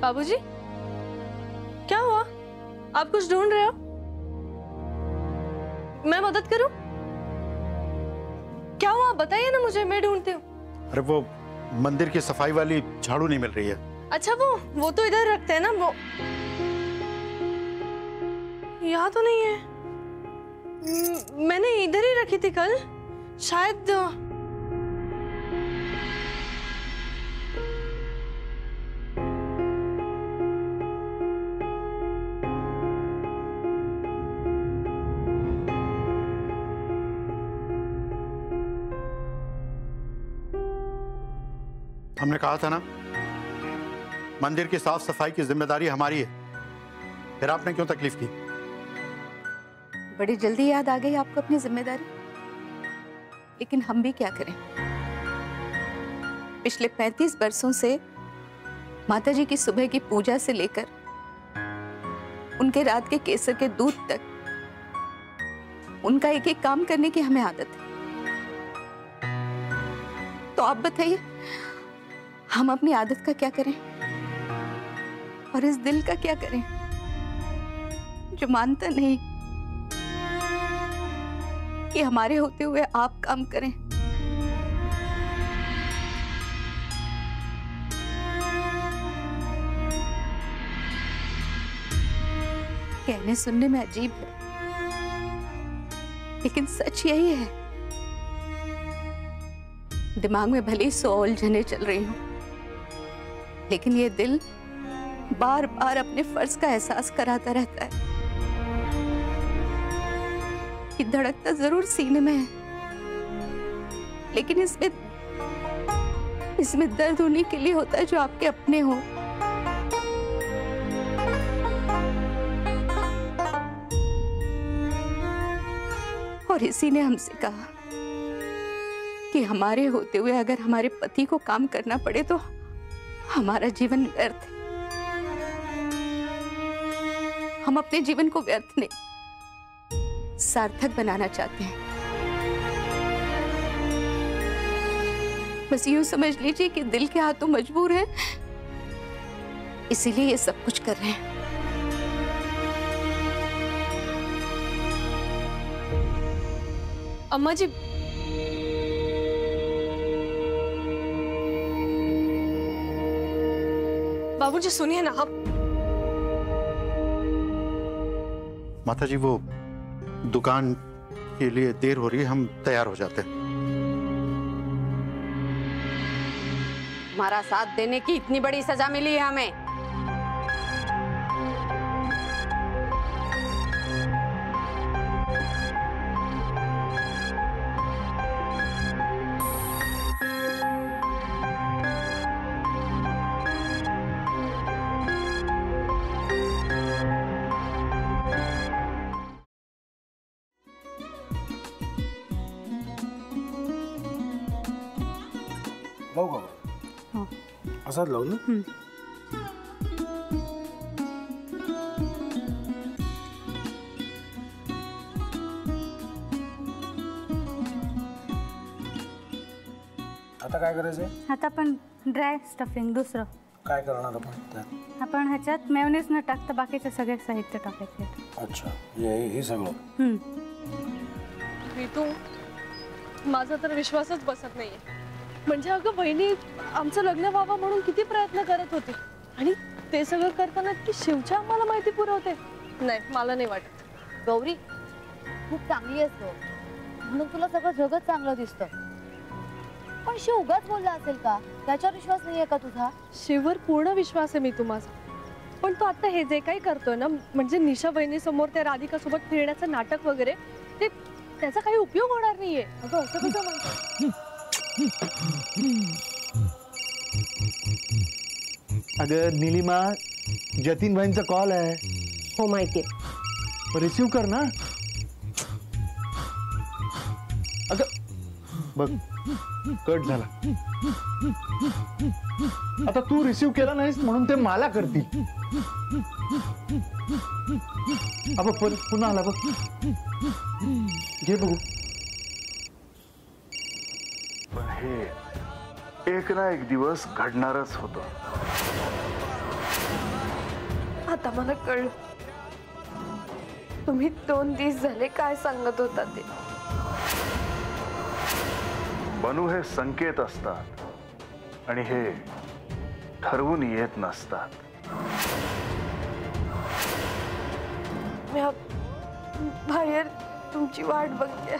बाबूजी? क्या हुआ? आप कुछ ढूंढ रहे हो? मैं मदद करूँ? क्या हुआ? बताइए ना मुझे मैं ढूंढती हूँ। अरे वो मंदिर की सफ़ाई वाली झाड़ू नहीं मिल रही है। अच्छा वो वो तो इधर रखते हैं ना वो। यहाँ तो नहीं है। मैंने इधर ही रखी थी कल। शायद हमने कहा था ना? मंदिर की साफ़ सफ़ाई की ज़िम्मेदारी हमारी है। फिर आपने क्यों तकलीफ़ की? बड़ी जल्दी याद आ गई आपको अपनी ज़िम्मेदारी। लेकिन हम भी क्या करें? पिछले 35 बरसों से माता जी की सुबह की पूजा से लेकर उनके रात के केसर के दूध तक, उनका एक एक काम करने की हमें आदत है। तो आप बताइए हम अपनी आदत का क्या करें? और इस दिल का क्या करें? जो मानता नहीं कि हमारे होते हुए आप काम करें। कहने सुनने में अजीब है, लेकिन सच यही है। दिमाग में भले सौ उलझने चल रही हूँ। लेकिन ये दिल बार बार अपने फ़र्ज़ का एहसास कराता रहता है। कि धड़कता ज़रूर सीने में है। लेकिन इसमें इसमें दर्द उन्हीं के लिए होता है जो आपके अपने हो। और इसी ने हमसे कहा कि हमारे होते हुए अगर हमारे पति को काम करना पड़े तो हमारा जीवन व्यर्थ है। हम अपने जीवन को व्यर्थ नहीं, सार्थक बनाना चाहते हैं। बस यूँ समझ लीजिए कि दिल के हाथों मजबूर है, इसीलिए ये सब कुछ कर रहे हैं। अम्मा जी बाबूजी सुनिए ना आप माता जी वो दुकान के लिए देर हो रही है हम तैयार हो जाते हैं। हमारा साथ देने की इतनी बड़ी सजा मिली है हमें। असाच लावू ना? आता काय करायचंय? आता आपण ड्राय स्टफिंग दुसरं. काय करणार आपण त्यात? आपण ह्याच्यात मेयोनीज न टाकता बाकीचे सगळे साहित्य टाकायचे अच्छा हे हे सगळं. हम्म. ऋतू माझा तर विश्वासच बसत नाहीये. म्हणजे अगं बहिणी आमचं लग्न व्हावं म्हणून किती प्रयत्न करत होती. आणि ते सगळं करताना की शिवच्या आम्हाला माहिती पुरवते. नाही मला नाही वाटत. गौरी खूप चांगली आहेस गं. म्हणून तुला सगळं जगत चांगलं दिसतं. पण शिव उगाच बोलला असेल का? त्याच्यावर विश्वास नाहीये का तुझा? शिववर पूर्ण विश्वास आहे मी तुम्हाला पण तो आता हे जे काही करतोय ना म्हणजे निशा बहिणी समोर त्या राधिका सोबत फिरण्याचं नाटक वगैरे ते त्याचा काही उपयोग होणार नाहीये. अगं असं कसं म्हणतो अगं निलिमा जतीन भाईंचा कॉल आहे हो माहितीये रिसीव कर ना अगं बघ कट झाला। आता तू रिसीव केला नाहीस म्हणून ते मला करतील। अब पुन्हा आला बघ। घे बघू। पण हे एक ना एक दिवस घडणारच होतं. आता मला कळलं. तुम्ही दोन दिवस झाले काय सांगत होता ते? बनू हे संकेत असतात आणि हे ठरवून येत नसतात. बाहेर तुमची वाट बघते.